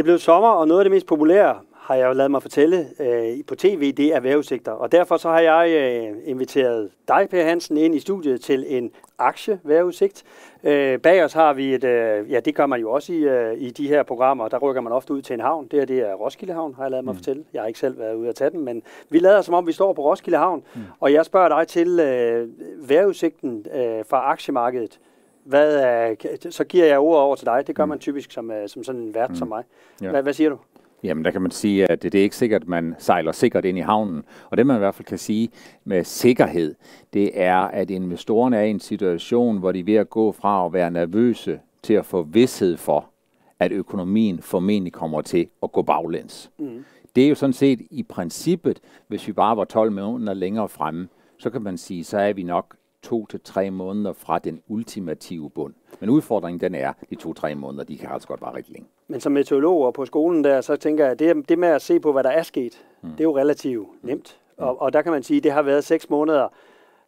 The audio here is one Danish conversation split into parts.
Det er blevet sommer, og noget af det mest populære, har jeg jo lavet mig fortælle øh, på tv, det er vejrudsigter. Og derfor så har jeg øh, inviteret dig, Per Hansen, ind i studiet til en aktievejrudsigt. Øh, bag os har vi et, øh, ja det gør man jo også i, øh, i de her programmer, der rykker man ofte ud til en havn. Det her det er Roskilde Havn, har jeg lavet mig mm. fortælle. Jeg har ikke selv været ude at tage den, men vi lader som om vi står på Roskilde Havn. Mm. Og jeg spørger dig til øh, vejrudsigten øh, fra aktiemarkedet. Hvad er, så giver jeg ordet over til dig. Det gør mm. man typisk som, øh, som sådan en vært mm. som mig. Ja. Hvad, hvad siger du? Jamen, der kan man sige, at det, det er ikke sikkert, at man sejler sikkert ind i havnen. Og det, man i hvert fald kan sige med sikkerhed, det er, at investorerne er i en situation, hvor de er ved at gå fra at være nervøse til at få vidshed for, at økonomien formentlig kommer til at gå baglæns. Mm. Det er jo sådan set i princippet, hvis vi bare var 12 måneder længere fremme, så kan man sige, så er vi nok to til tre måneder fra den ultimative bund. Men udfordringen den er, de to-tre måneder, de kan altså godt være rigtig længe. Men som meteorolog på skolen der, så tænker jeg, det, det med at se på, hvad der er sket, mm. det er jo relativt nemt. Mm. Og, og der kan man sige, at det har været seks måneder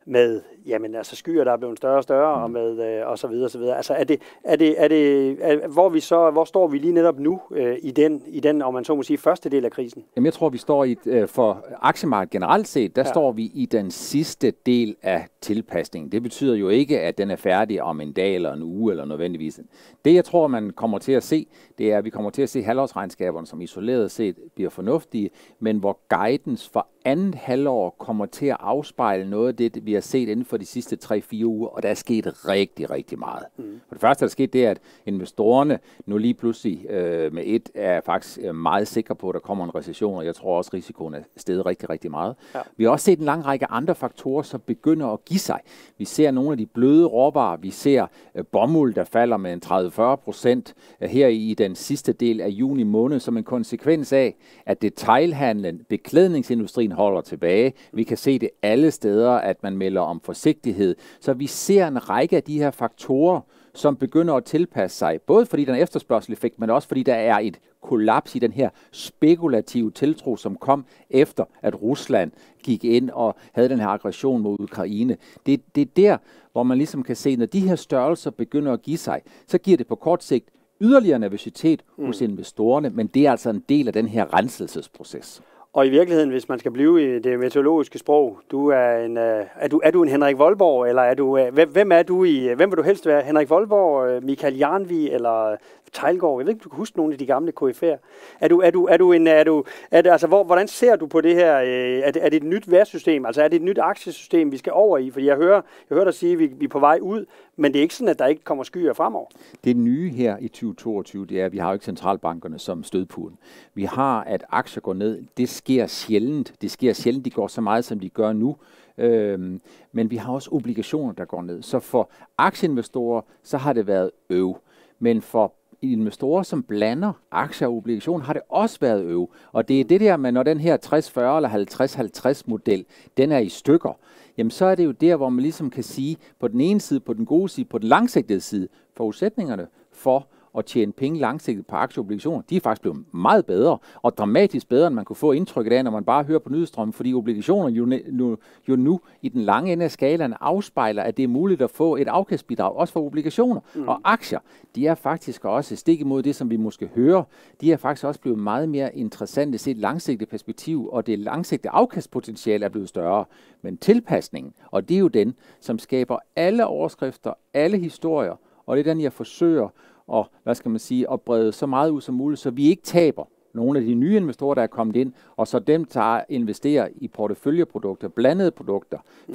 med jamen, altså skyer, der er blevet større og større, mm. og, med, øh, og så videre, og så videre. Altså, er det, er det, er det, er, hvor, vi så, hvor står vi lige netop nu øh, i, den, i den, om man så må sige, første del af krisen? Jamen, jeg tror, vi står i, øh, for aktiemarkedet generelt set, der ja. står vi i den sidste del af tilpasningen. Det betyder jo ikke, at den er færdig om en dag eller en uge eller nødvendigvis. Det, jeg tror, man kommer til at se, det er, at vi kommer til at se halvårsregnskaberne, som isoleret set bliver fornuftige, men hvor guidance for andet halvår kommer til at afspejle noget af det, vi har set inden for de sidste 3-4 uger, og der er sket rigtig, rigtig meget. Mm. For det første der er sket det, at investorerne nu lige pludselig øh, med et er faktisk øh, meget sikre på, at der kommer en recession, og jeg tror også, at risikoen er steget rigtig, rigtig meget. Ja. Vi har også set en lang række andre faktorer, som begynder at give sig. Vi ser nogle af de bløde råvarer, vi ser øh, bomuld, der falder med en 30-40 procent øh, her i den sidste del af juni måned, som en konsekvens af, at detailhandlen, beklædningsindustrien holder tilbage. Vi kan se det alle steder, at man melder om forsigtighed. Så vi ser en række af de her faktorer, som begynder at tilpasse sig, både fordi der er en efterspørgselseffekt, men også fordi der er et kollaps i den her spekulative tiltro, som kom efter, at Rusland gik ind og havde den her aggression mod Ukraine. Det, det er der, hvor man ligesom kan se, når de her størrelser begynder at give sig, så giver det på kort sigt yderligere nervøsitet mm. hos investorerne, men det er altså en del af den her renselsesproces. Og i virkeligheden, hvis man skal blive i det meteorologiske sprog, du er, en, øh, er, du, er du en Henrik Voldborg, eller er du, øh, hvem, hvem er du i, øh, hvem vil du helst være? Henrik Voldborg, Michael Jarnvi eller Tejlgaard? Jeg ved ikke, du kan huske nogle af de gamle KF'er. Er du, er du, er du en, er du, er det, altså, hvor, hvordan ser du på det her? Øh, er, det, er det et nyt værtssystem? Altså er det et nyt aktiesystem, vi skal over i? Fordi jeg hører, jeg hører dig sige, at vi, vi er på vej ud, men det er ikke sådan, at der ikke kommer skyer fremover. Det nye her i 2022, det er, at vi har jo ikke centralbankerne som stødpuden. Vi har, at aktier går ned. Det sker sjældent. Det sker sjældent, de går så meget, som de gør nu. Øhm, men vi har også obligationer, der går ned. Så for aktieinvestorer, så har det været øv. Men for investorer, som blander aktier og obligation, har det også været øv. Og det er det der med, når den her 60-40 eller 50-50 model, den er i stykker, jamen så er det jo der, hvor man ligesom kan sige, på den ene side, på den gode side, på den langsigtede side, forudsætningerne for at tjene penge langsigtet på aktieobligationer, de er faktisk blevet meget bedre, og dramatisk bedre, end man kunne få indtrykket af, når man bare hører på nyhedsstrømmen, fordi obligationer jo, nu, jo nu i den lange ende af skalaen afspejler, at det er muligt at få et afkastbidrag, også for obligationer. Mm. Og aktier, de er faktisk også stik imod det, som vi måske hører, de er faktisk også blevet meget mere interessante set langsigtet perspektiv, og det langsigtede afkastpotentiale er blevet større. Men tilpasningen, og det er jo den, som skaber alle overskrifter, alle historier, og det er den, jeg forsøger at, hvad skal man sige, at brede så meget ud som muligt, så vi ikke taber nogle af de nye investorer, der er kommet ind, og så dem, der investerer i porteføljeprodukter, blandede produkter, 50-50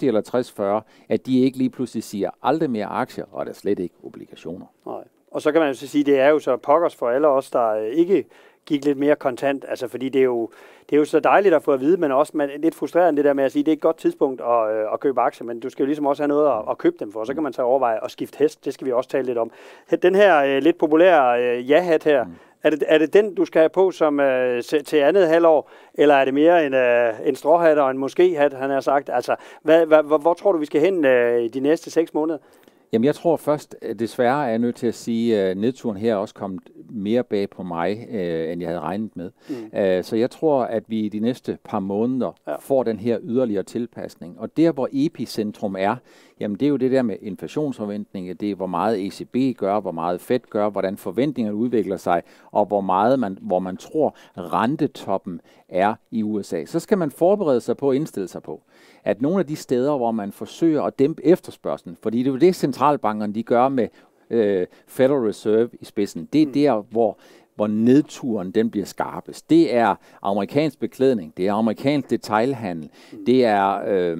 eller 60-40, at de ikke lige pludselig siger aldrig mere aktier, og der slet ikke obligationer. Nej. Og så kan man jo så sige, at det er jo så pokkers for alle os, der øh, ikke gik lidt mere kontant, altså fordi det er jo, det er jo så dejligt at få at vide, men også man, lidt frustrerende det der med at sige, at det er et godt tidspunkt at, øh, at købe aktier, men du skal jo ligesom også have noget at, at købe dem for, så kan man så overveje at skifte hest, det skal vi også tale lidt om. Den her øh, lidt populære øh, ja-hat her, mm. er, det, er det den, du skal have på som øh, til andet halvår, eller er det mere en, øh, en stråhat og en måske-hat, han har sagt? Altså, hvad, hvad, hvor, hvor tror du, vi skal hen øh, de næste seks måneder? Jamen jeg tror først, desværre er jeg nødt til at sige, at nedturen her er også kommet mere bag på mig, øh, end jeg havde regnet med. Mm. Øh, så jeg tror, at vi i de næste par måneder ja. får den her yderligere tilpasning. Og der, hvor epicentrum er, jamen det er jo det der med inflationsforventninger, det er hvor meget ECB gør, hvor meget Fed gør, hvordan forventningerne udvikler sig, og hvor meget man, hvor man tror rentetoppen er i USA. Så skal man forberede sig på at indstille sig på, at nogle af de steder, hvor man forsøger at dæmpe efterspørgselen, fordi det er jo det, centralbankerne de gør med øh, Federal Reserve i spidsen, det er mm. der, hvor hvor nedturen den bliver skarpest. Det er amerikansk beklædning, det er amerikansk detailhandel, det er øh,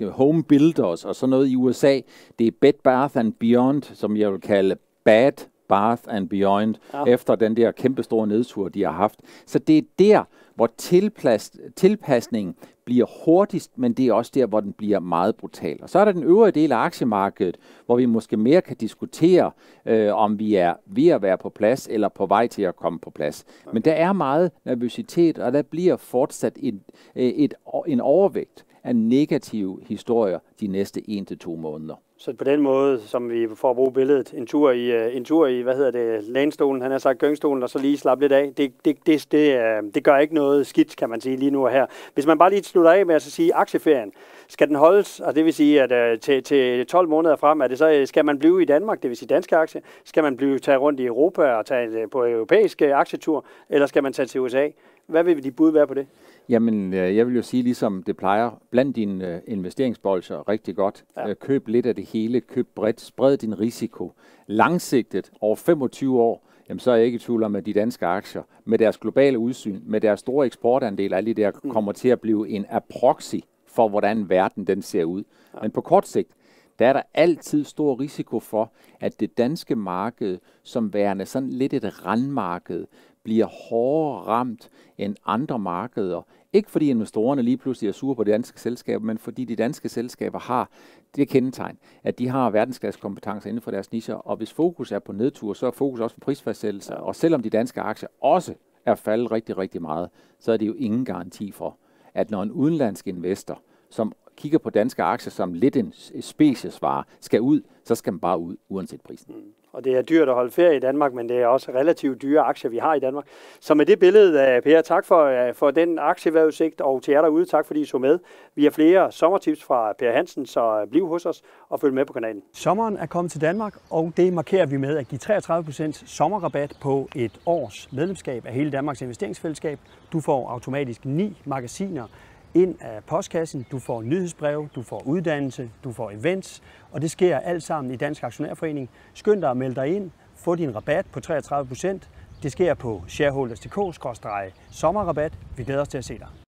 øh, home builders og sådan noget i USA. Det er Bed Bath and Beyond, som jeg vil kalde bad Bath and Beyond, ja. efter den der kæmpestore nedtur, de har haft. Så det er der, hvor tilpas, tilpasningen bliver hurtigst, men det er også der, hvor den bliver meget brutal. Og så er der den øvrige del af aktiemarkedet, hvor vi måske mere kan diskutere, øh, om vi er ved at være på plads, eller på vej til at komme på plads. Men der er meget nervøsitet, og der bliver fortsat en, øh, et, en overvægt af negative historier de næste 1-2 måneder. Så på den måde, som vi får at bruge billedet, en tur i, øh, en tur i hvad hedder det, lænestolen, han har sagt gyngstolen, og så lige slappe lidt af, det, det, det, det, øh, det gør ikke noget skidt, kan man sige lige nu og her. Hvis man bare lige slutter af med at sige, aktieferien, skal den holdes, og det vil sige, at øh, til, til 12 måneder frem, er det så, skal man blive i Danmark, det vil sige danske aktier, skal man blive tage rundt i Europa og tage på europæiske aktietur, eller skal man tage til USA? Hvad vil de bud være på det? Jamen, øh, jeg vil jo sige, ligesom det plejer, bland dine øh, investeringsbolcher rigtig godt. Ja. Øh, køb lidt af det hele, køb bredt, spred din risiko. Langsigtet over 25 år, jamen så er jeg ikke i tvivl om, at de danske aktier med deres globale udsyn, med deres store eksportandel, alle de der, mm. kommer til at blive en proxy for, hvordan verden den ser ud. Ja. Men på kort sigt, der er der altid stor risiko for, at det danske marked, som værende sådan lidt et randmarked, bliver hårdere ramt end andre markeder. Ikke fordi investorerne lige pludselig er sure på de danske selskaber, men fordi de danske selskaber har det kendetegn, at de har verdensklassekompetencer inden for deres nischer, og hvis fokus er på nedtur, så er fokus også på prisfastsættelse, og selvom de danske aktier også er faldet rigtig, rigtig meget, så er det jo ingen garanti for, at når en udenlandsk investor, som kigger på danske aktier som lidt en speciesvare, skal ud, så skal man bare ud, uanset prisen. Mm. Og det er dyrt at holde ferie i Danmark, men det er også relativt dyre aktier, vi har i Danmark. Så med det billede, Per, tak for, for den aktievejrudsigt, og til jer derude, tak fordi I så med. Vi har flere sommertips fra Per Hansen, så bliv hos os og følg med på kanalen. Sommeren er kommet til Danmark, og det markerer vi med at give 33% sommerrabat på et års medlemskab af hele Danmarks Investeringsfællesskab. Du får automatisk ni magasiner, ind af postkassen. Du får nyhedsbrev, du får uddannelse, du får events, og det sker alt sammen i Dansk Aktionærforening. Skynd dig at melde dig ind, få din rabat på 33% Det sker på shareholders.dk-sommerrabat. Vi glæder os til at se dig.